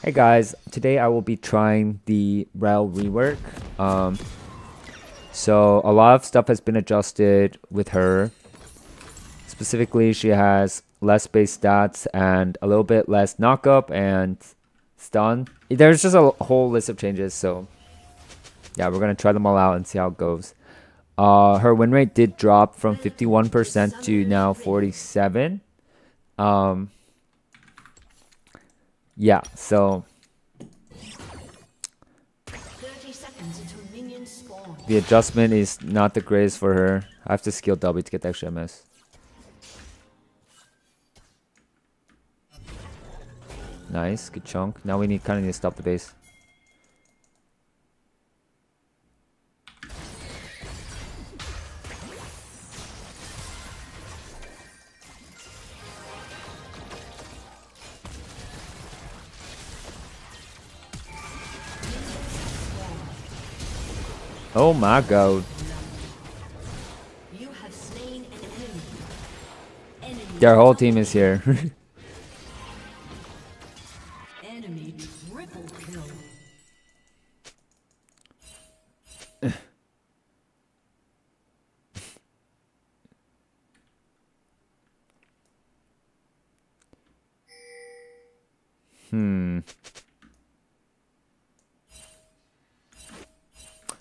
Hey guys, today I will be trying the Rell rework. Um, so a lot of stuff has been adjusted with her. Specifically, she has less base stats and a little bit less knockup and stun. There's just a whole list of changes, so yeah, we're gonna try them all out and see how it goes. Uh, her win rate did drop from 51% to now 47. Um, yeah, so the adjustment is not the greatest for her. I have to skill W to get the extra MS. Nice, good chunk. Now we need kind of need to stop the base. Oh my god. Their whole team is here.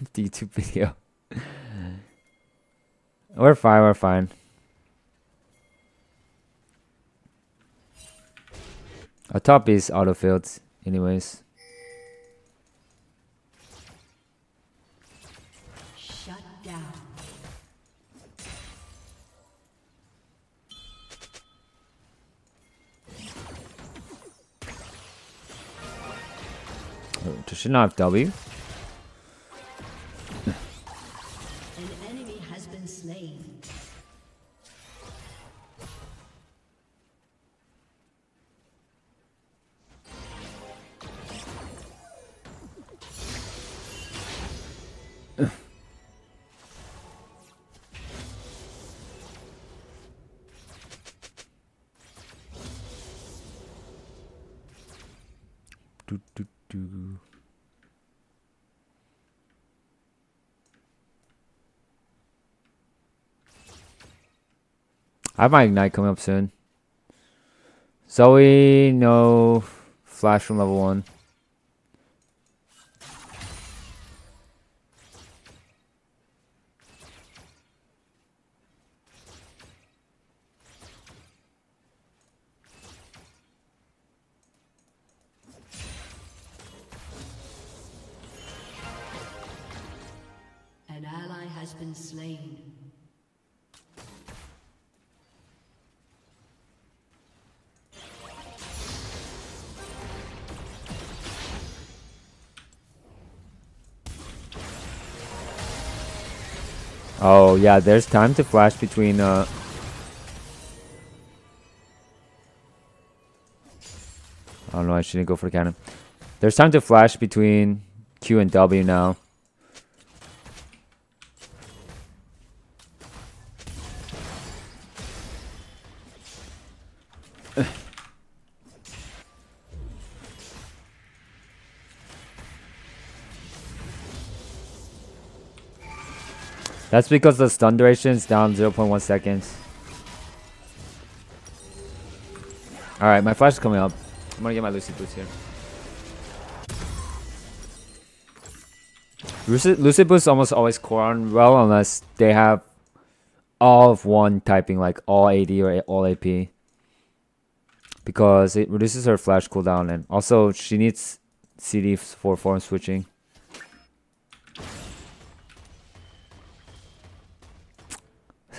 the YouTube video. we're fine, we're fine. Our top is autofilled, anyways. Oh, does she not have W? I have my ignite coming up soon. Zoe, no flash from level one. An ally has been slain. Oh yeah, there's time to flash between uh I don't know, I shouldn't go for the cannon. There's time to flash between Q and W now. That's because the stun duration is down 0.1 seconds. Alright, my flash is coming up. I'm gonna get my Lucy boots here. Lucy, Lucy boots almost always core on well unless they have all of one typing like all AD or all AP because it reduces her flash cooldown and also she needs CD for form switching.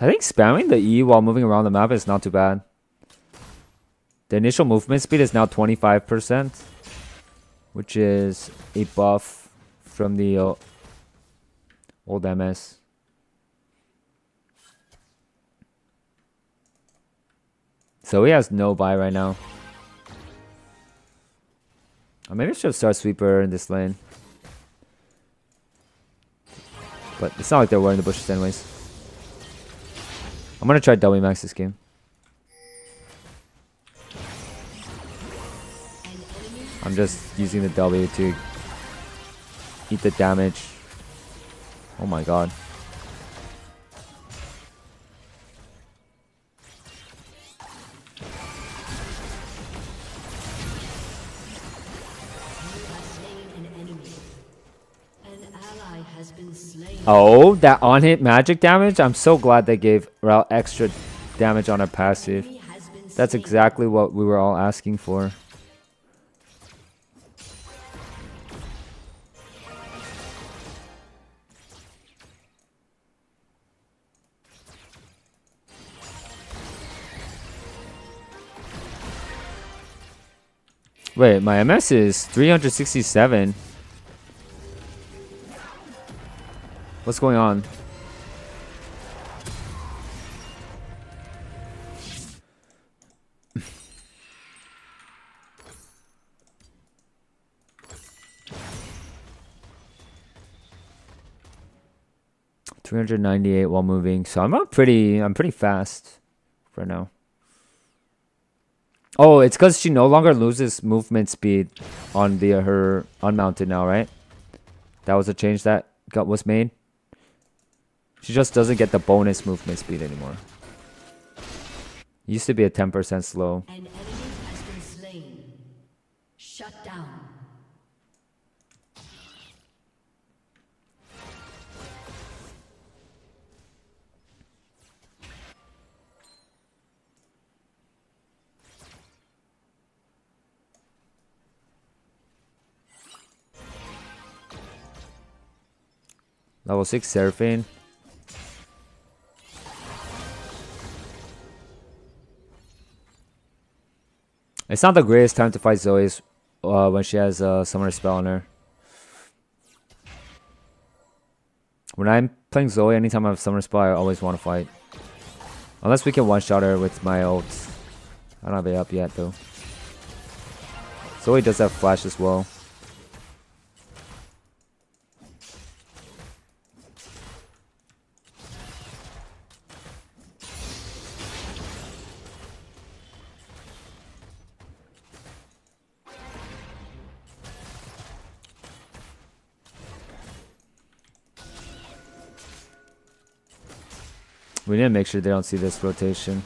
I think spamming the E while moving around the map is not too bad. The initial movement speed is now 25%, which is a buff from the uh, old MS. So he has no buy right now. Or maybe I should start sweeper in this lane. But it's not like they're wearing the bushes anyways. I'm gonna try W max this game. I'm just using the W to eat the damage. Oh my god. Oh, that on-hit magic damage? I'm so glad they gave Rell extra damage on her passive. That's exactly what we were all asking for. Wait, my MS is 367. What's going on? Three hundred ninety-eight while moving, so I'm up pretty. I'm pretty fast for now. Oh, it's because she no longer loses movement speed on the her unmounted now, right? That was a change that got was made. She just doesn't get the bonus movement speed anymore. Used to be a 10% slow. An enemy has been slain. Shut down. Level 6 Seraphine. It's not the greatest time to fight Zoe's uh, when she has a summoner spell on her. When I'm playing Zoe, anytime I have summoner spell, I always want to fight. Unless we can one-shot her with my ult. I don't have it up yet, though. Zoe does have flash as well. We need to make sure they don't see this rotation.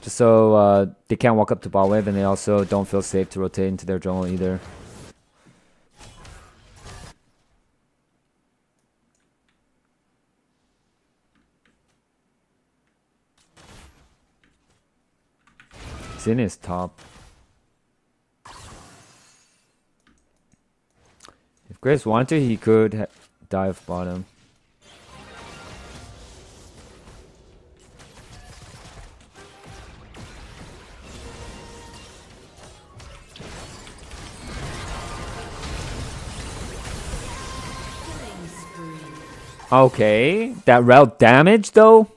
Just so uh, they can't walk up to ball wave and they also don't feel safe to rotate into their jungle either. Xin is top. If Graves wanted he could dive bottom. Okay, that Rell damage though?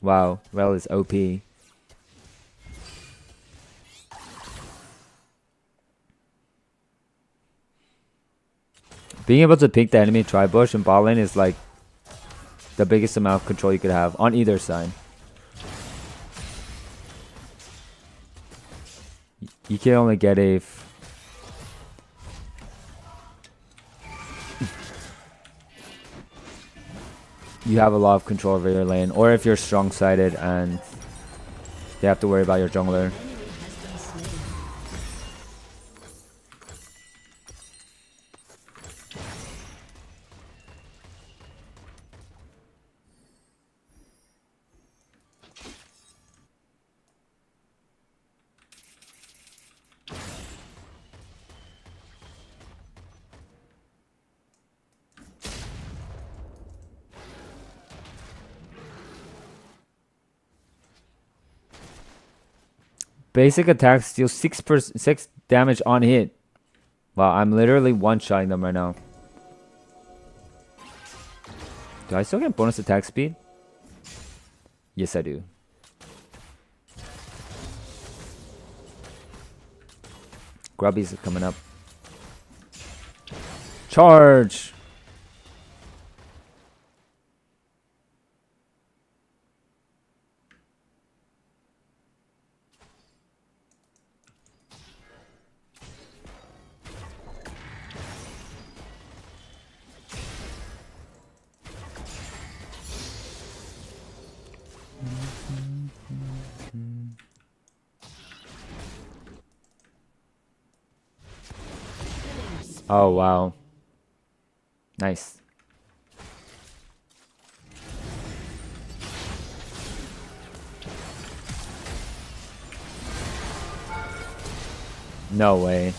Wow, Rell is OP. Being able to pick the enemy tri-bush and bot lane is like the biggest amount of control you could have on either side. You can only get a you have a lot of control over your lane, or if you're strong-sided and you have to worry about your jungler. Basic attacks deal six per six damage on hit. Wow, I'm literally one-shotting them right now. Do I still get bonus attack speed? Yes, I do. Grubby's coming up. Charge! Oh, wow. Nice. No way.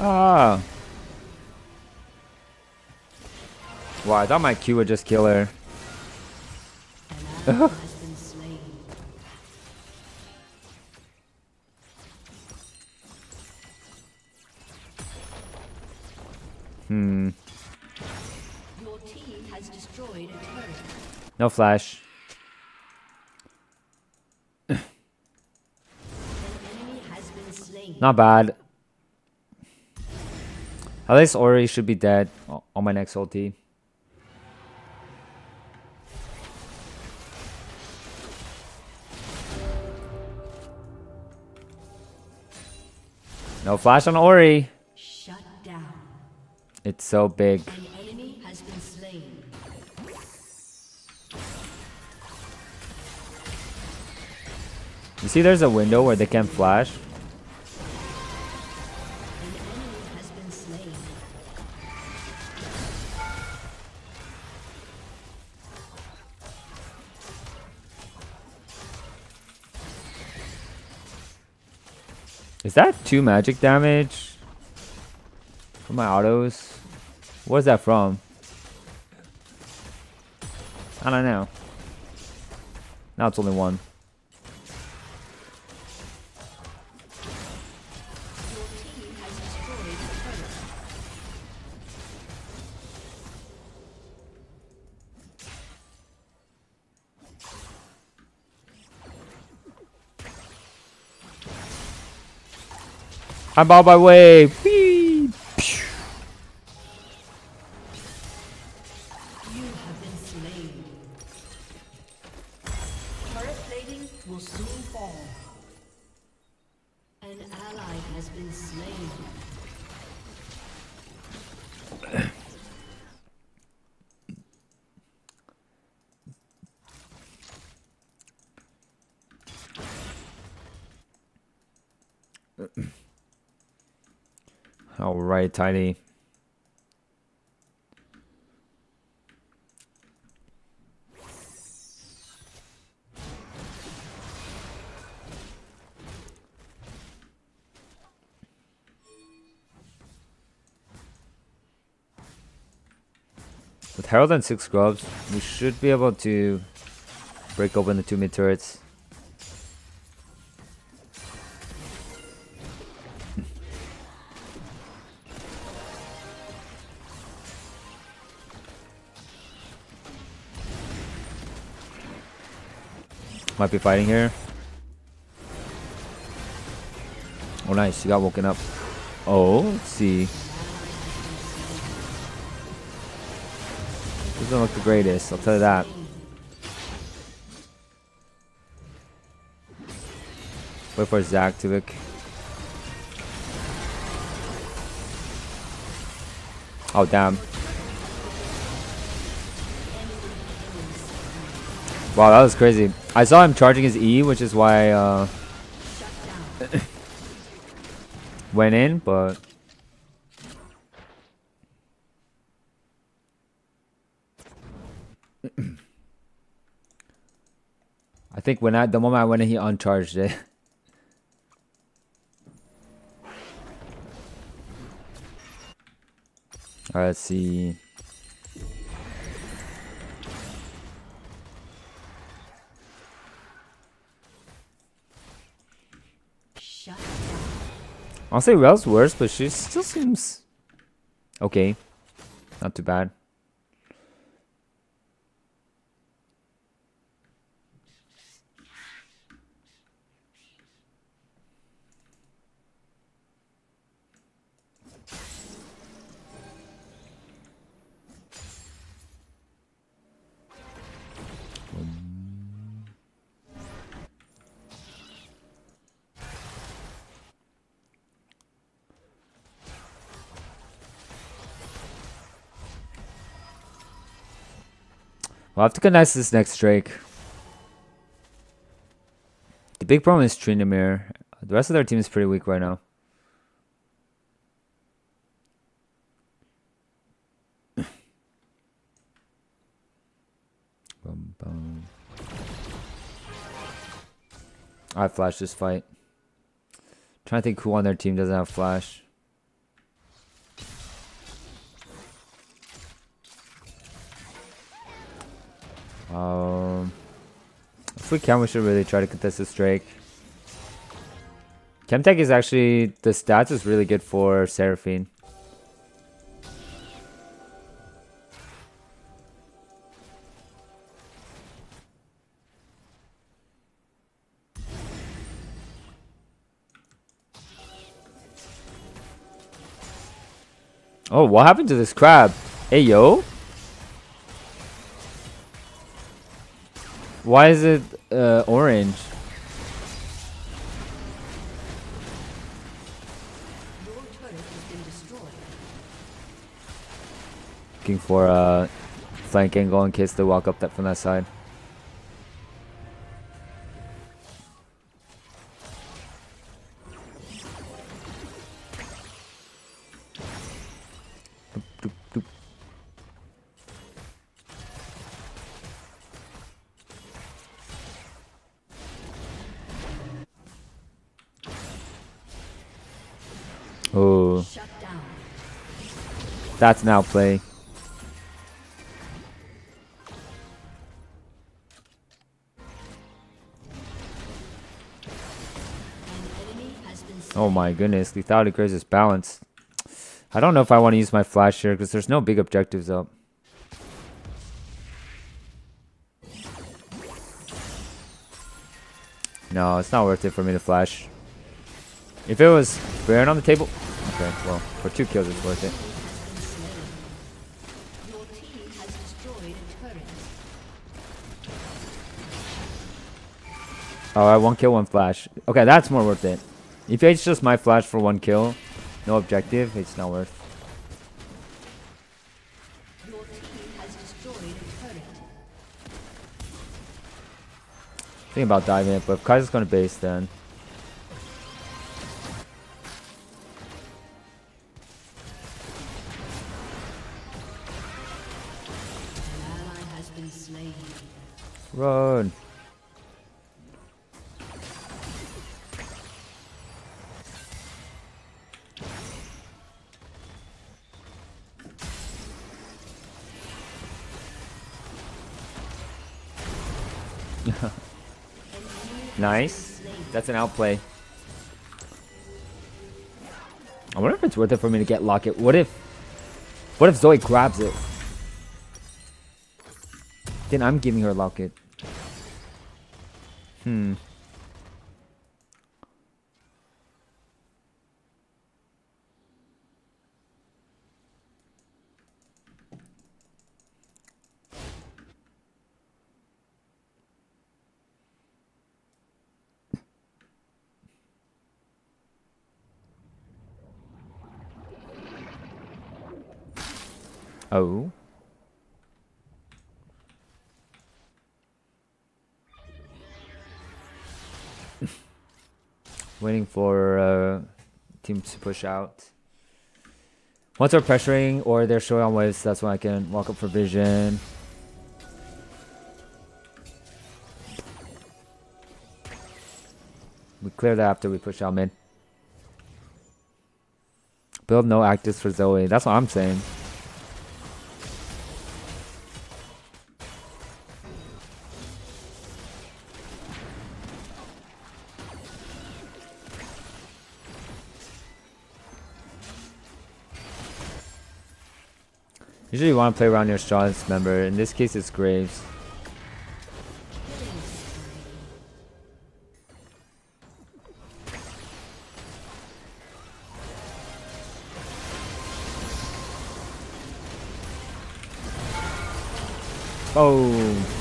Ah. Wow, I thought my Q would just kill her. No flash. An enemy has been slain. Not bad. At least Ori should be dead on my next ulti. No flash on Ori. Shut down. It's so big. You see there's a window where they can flash? Is that two magic damage? From my autos? Where's that from? I don't know. Now it's only one. I'm on my way. Will soon fall. An ally has been slain. All right, Tiny. With Herald and six grubs, we should be able to break open the two mid turrets. Might be fighting here. Oh, nice. You got woken up. Oh, let's see. Doesn't look the greatest, I'll tell you that. Wait for Zac to look. Oh, damn. Wow, that was crazy. I saw him charging his E, which is why I uh, went in, but I think when I the moment I went in, he uncharged it. Alright, let's see. I'll say Rell's worse, but she still seems okay. Not too bad. We'll have to condense this next Drake. The big problem is Tryndamere. The rest of their team is pretty weak right now. Bum, bum. I flash this fight. Trying to think who on their team doesn't have flash. Um, if we can, we should really try to contest this Drake. Chemtech is actually, the stats is really good for Seraphine. Oh, what happened to this crab? Hey, yo. Why is it uh, orange? Your turret has been destroyed. Looking for a flank angle in case they walk up that from that side. That's now play. Oh my goodness, lethality creates this balance. I don't know if I want to use my flash here because there's no big objectives up. No, it's not worth it for me to flash. If it was Baron on the table, okay, well, for two kills it's worth it. Oh, Alright, one kill, one flash. Okay, that's more worth it. If it's just my flash for one kill, no objective, it's not worth. Your team has destroyed a turret. Thinking about diving it, but if Kaiser's gonna base then. An ally has been slain. Run. nice. That's an outplay. I wonder if it's worth it for me to get Locket. What if... What if Zoe grabs it? Then I'm giving her Locket. Hmm. Oh. Waiting for uh, team to push out. Once they're pressuring or they're showing on waves, that's when I can walk up for vision. We clear that after we push out mid. Build no actives for Zoe. That's what I'm saying. Usually you want to play around your strongest member. In this case, it's Graves. Boom.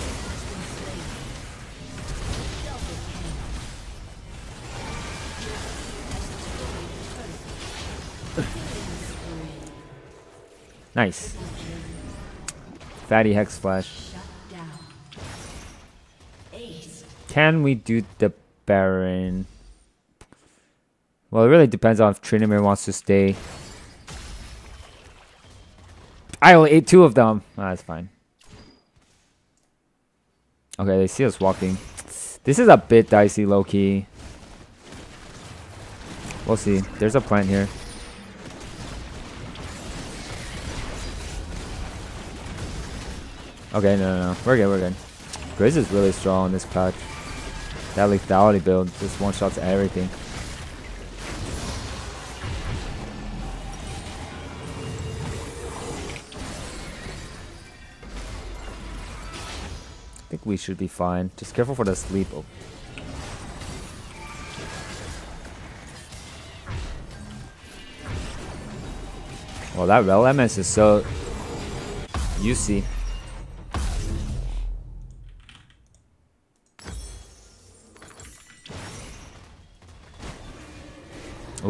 Nice. Fatty Hex Flash. Can we do the Baron? Well, it really depends on if Tryndamere wants to stay. I only ate two of them. Ah, that's fine. Okay, they see us walking. This is a bit dicey, low-key. We'll see. There's a plant here. Okay, no, no, no. We're good, we're good. Grizz is really strong in this patch. That lethality build just one-shots everything. I think we should be fine. Just careful for the sleep. Oh. Well, that Rell MS is so... You see.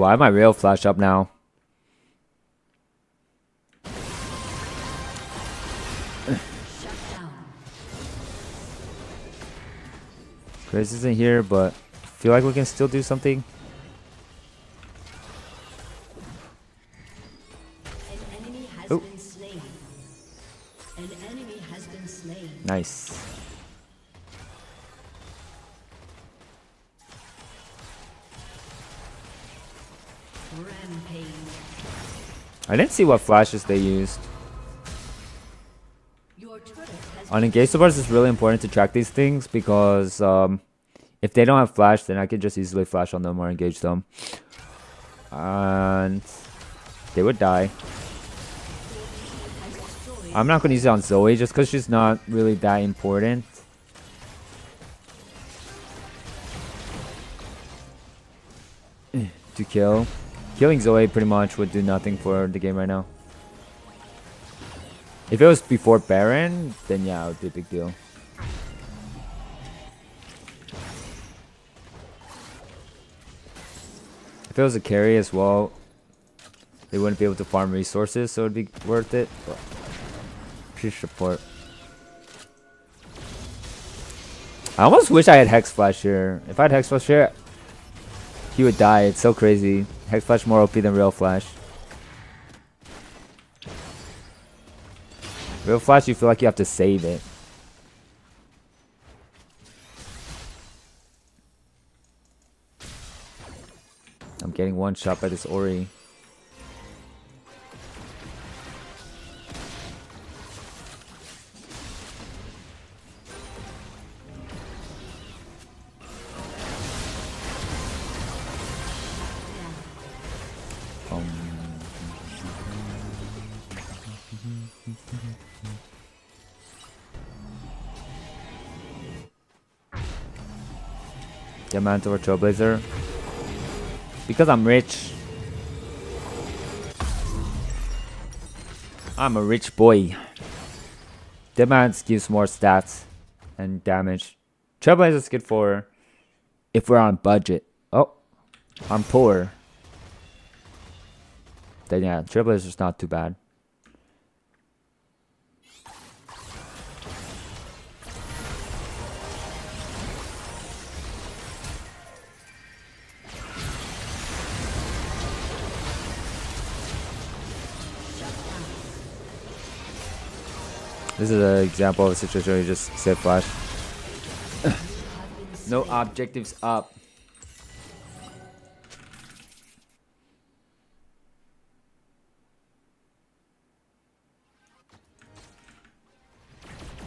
Why I real flash up now? Shut down. Grace isn't here, but I feel like we can still do something. An I didn't see what flashes they used. On engage supports, it's really important to track these things because um, if they don't have flash, then I can just easily flash on them or engage them. And they would die. I'm not going to use it on Zoe just because she's not really that important. to kill. Killing Zoe pretty much would do nothing for the game right now. If it was before Baron, then yeah, it would be a big deal. If it was a carry as well, they wouldn't be able to farm resources, so it'd be worth it. But pure support. I almost wish I had Hex Flash here. If I had Hex Flash here, he would die. It's so crazy. Hex Flash more OP than Real Flash. Real Flash, you feel like you have to save it. I'm getting one shot by this Ori. Diamant over Trailblazer. Because I'm rich. I'm a rich boy. Diamant gives more stats and damage. Trailblazer is good for if we're on budget. Oh, I'm poor. Then yeah, Trailblazer's not too bad. This is an example of a situation where you just set flash. no objectives up.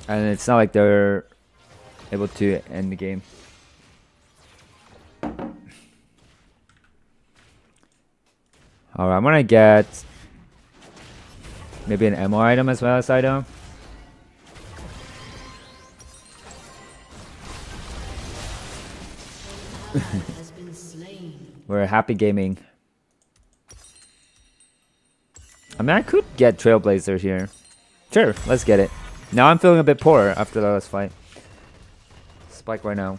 And it's not like they're able to end the game. Alright, I'm gonna get Maybe an ammo item as well as item. We're happy gaming. I mean, I could get Trailblazer here. Sure, let's get it. Now I'm feeling a bit poorer after the last fight. Spike right now.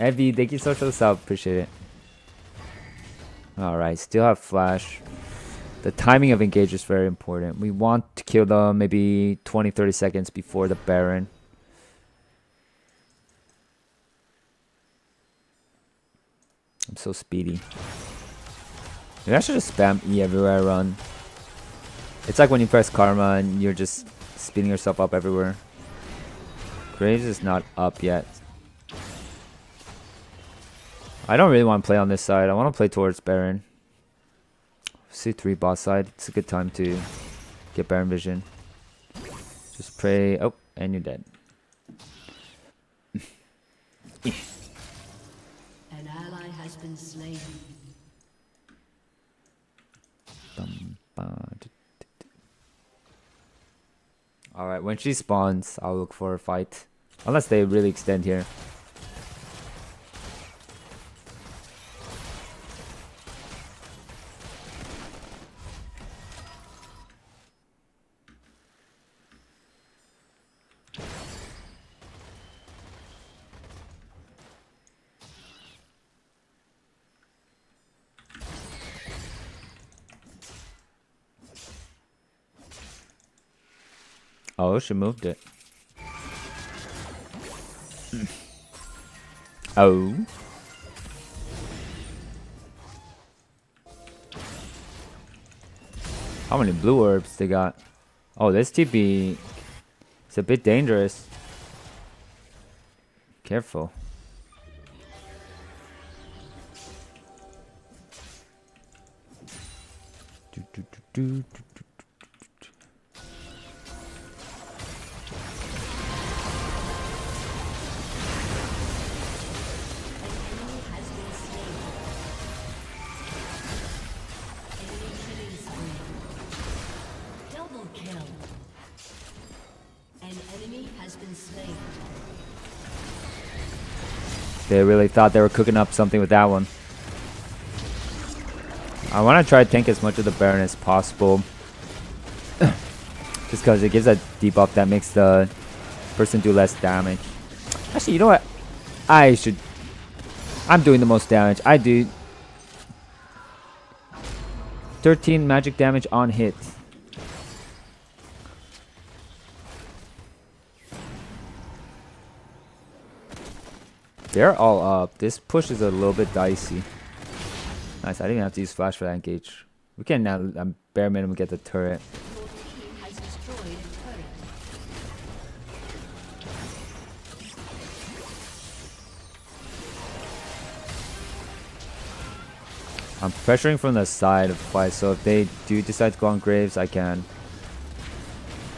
Evie, thank you so much for the sub. Appreciate it. Alright, still have flash. The timing of engage is very important. We want to kill them maybe 20-30 seconds before the Baron. I'm so speedy. Maybe I should just spam E everywhere I run. It's like when you press Karma and you're just speeding yourself up everywhere. Graves is not up yet. I don't really want to play on this side. I want to play towards Baron. C3 boss side. It's a good time to get Baron vision. Just pray. Oh, and you're dead. An ally has been slain. Alright, when she spawns, I'll look for a fight. Unless they really extend here. Oh, she moved it. oh. How many blue orbs they got? Oh, this TP is a bit dangerous. Careful. Do, do, do, They really thought they were cooking up something with that one. I want to try to tank as much of the Baron as possible. Just because it gives a debuff that makes the person do less damage. Actually, you know what? I should... I'm doing the most damage. I do... 13 magic damage on hit. They're all up. This push is a little bit dicey. Nice. I didn't have to use flash for that engage. We can now um, bare minimum get the turret. I'm pressuring from the side of the fight, so if they do decide to go on Graves, I can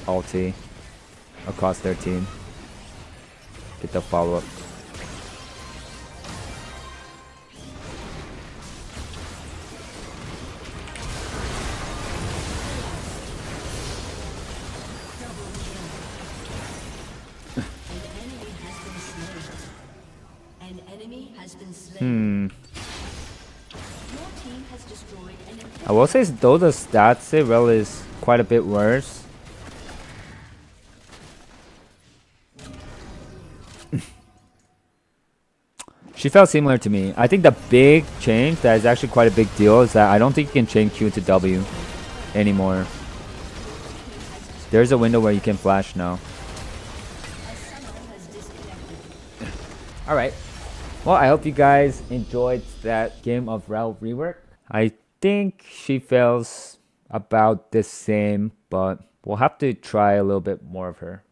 ulti across their team. Get the follow say, the stats say Rell is quite a bit worse. she felt similar to me. I think the big change that is actually quite a big deal is that I don't think you can chain Q to W anymore. There's a window where you can flash now. Alright. Well, I hope you guys enjoyed that game of Rell rework. I think she feels about the same, but we'll have to try a little bit more of her.